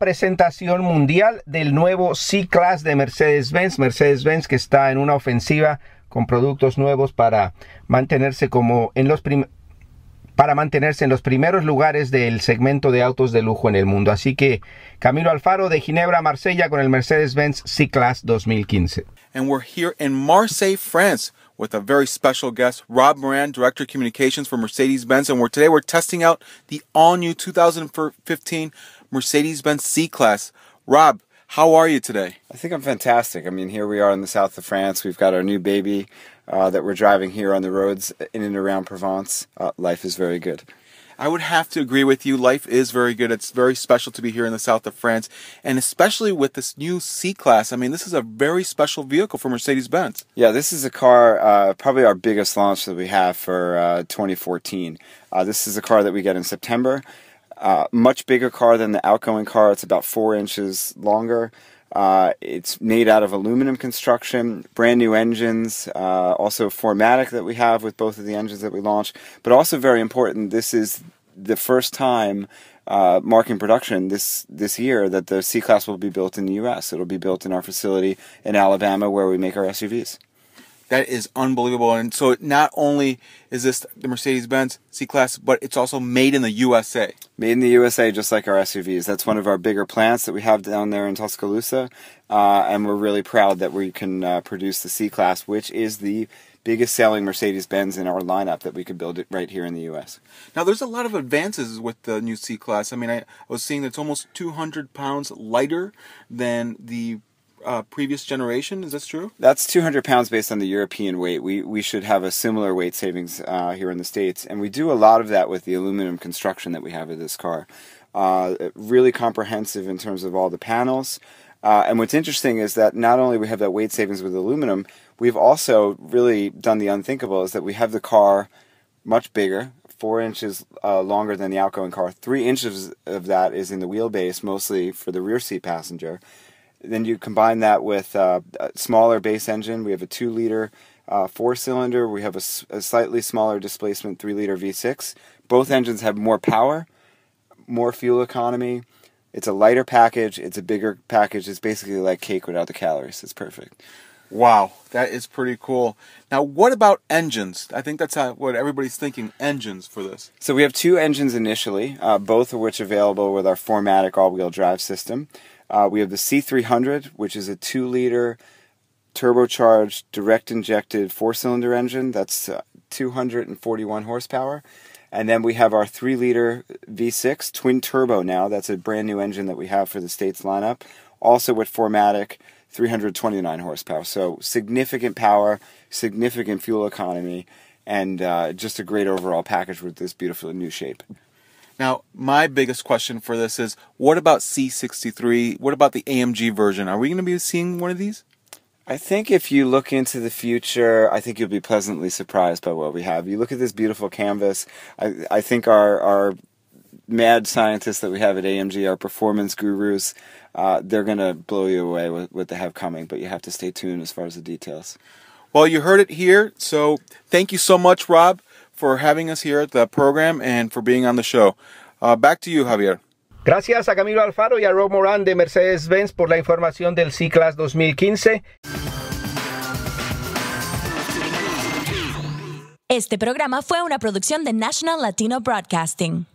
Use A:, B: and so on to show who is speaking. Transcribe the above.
A: presentación mundial del nuevo C-Class de Mercedes-Benz. Mercedes-Benz que está en una ofensiva con productos nuevos para mantenerse como en los para mantenerse en los primeros lugares del segmento de autos de lujo en el mundo. Así que Camilo Alfaro de Ginebra Marsella con el Mercedes-Benz C-Class 2015.
B: And we're here in Marseille, France. With a very special guest, Rob Moran, Director of Communications for Mercedes-Benz. And we're, today we're testing out the all-new 2015 Mercedes-Benz C-Class. Rob, how are you today?
C: I think I'm fantastic. I mean, here we are in the south of France. We've got our new baby uh, that we're driving here on the roads in and around Provence. Uh, life is very good.
B: I would have to agree with you. Life is very good. It's very special to be here in the south of France, and especially with this new C Class. I mean, this is a very special vehicle for Mercedes Benz.
C: Yeah, this is a car, uh, probably our biggest launch that we have for uh, 2014. Uh, this is a car that we get in September. Uh, much bigger car than the outgoing car. It's about four inches longer. Uh, it's made out of aluminum construction, brand new engines, uh, also 4MATIC that we have with both of the engines that we launch. But also very important, this is the first time uh, marking production this this year that the C class will be built in the U.S. It'll be built in our facility in Alabama where we make our SUVs.
B: That is unbelievable. And so not only is this the Mercedes Benz C Class, but it's also made in the USA.
C: Made in the USA, just like our SUVs. That's one of our bigger plants that we have down there in Tuscaloosa. Uh, and we're really proud that we can uh, produce the C Class, which is the biggest selling Mercedes Benz in our lineup that we could build it right here in the US.
B: Now, there's a lot of advances with the new C Class. I mean, I was seeing that it's almost 200 pounds lighter than the uh, previous generation. Is this true?
C: That's 200 pounds based on the European weight. We we should have a similar weight savings uh, here in the states, and we do a lot of that with the aluminum construction that we have of this car. Uh, really comprehensive in terms of all the panels. Uh, and what's interesting is that not only we have that weight savings with aluminum, we've also really done the unthinkable. Is that we have the car much bigger, four inches uh, longer than the outgoing car. Three inches of that is in the wheelbase, mostly for the rear seat passenger then you combine that with uh, a smaller base engine. We have a two liter uh, four cylinder. We have a, a, slightly smaller displacement three liter V6. Both engines have more power, more fuel economy. It's a lighter package. It's a bigger package. It's basically like cake without the calories. It's perfect.
B: Wow, that is pretty cool. Now, what about engines? I think that's how, what everybody's thinking engines for this.
C: So, we have two engines initially, uh, both of which available with our 4MATIC all wheel drive system. Uh, we have the C300, which is a 2 liter turbocharged direct injected four cylinder engine. That's uh, 241 horsepower. And then we have our 3 liter V6 twin turbo now. That's a brand new engine that we have for the States lineup. Also with 4MATIC, 329 horsepower. So significant power, significant fuel economy, and uh, just a great overall package with this beautiful new shape.
B: Now, my biggest question for this is what about C63? What about the AMG version? Are we going to be seeing one of these?
C: I think if you look into the future, I think you'll be pleasantly surprised by what we have. You look at this beautiful canvas. I, I think our, our mad scientists that we have at AMG, our performance gurus, uh, they're going to blow you away with what they have coming, but you have to stay tuned as far as the details.
B: Well, you heard it here. So thank you so much, Rob for having us here at the program and for being on the show. Uh, back to you, Javier.
A: Gracias a Camilo Alfaro y a Rob Moran de Mercedes-Benz por la información del C-Class 2015.
D: Este programa fue una producción de National Latino Broadcasting.